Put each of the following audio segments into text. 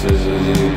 This is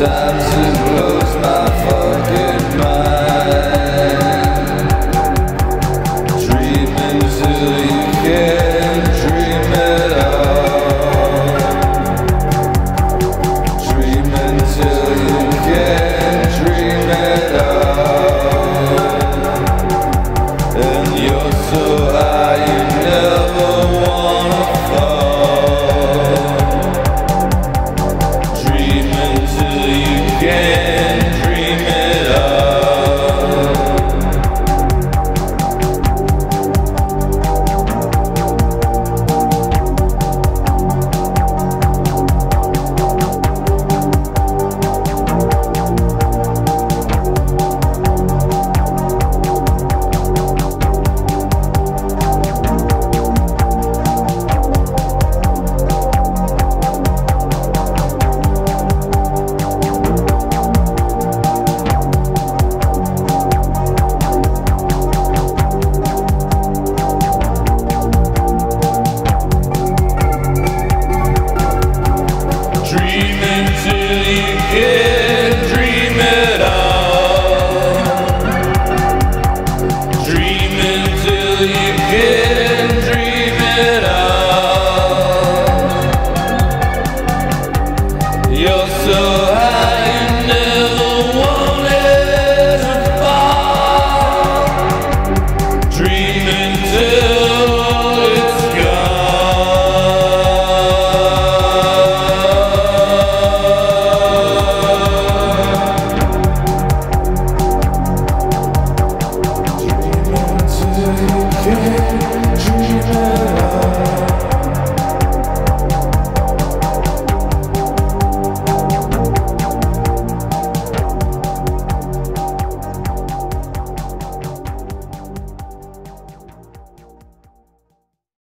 You're so.